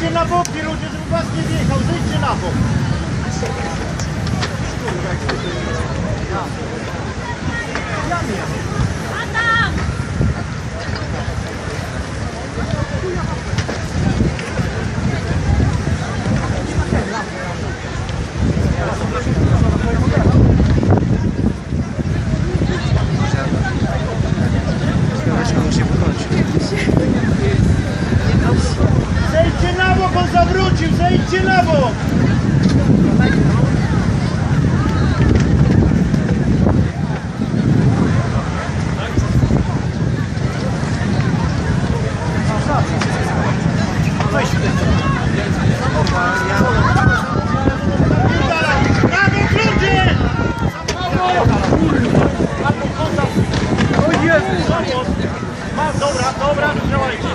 Zejdźcie na boki ludzie, żeby was nie wjechał, zejdźcie na bok. Zejdźcie, zejdźcie na bok! Dobra, dobra, działajcie.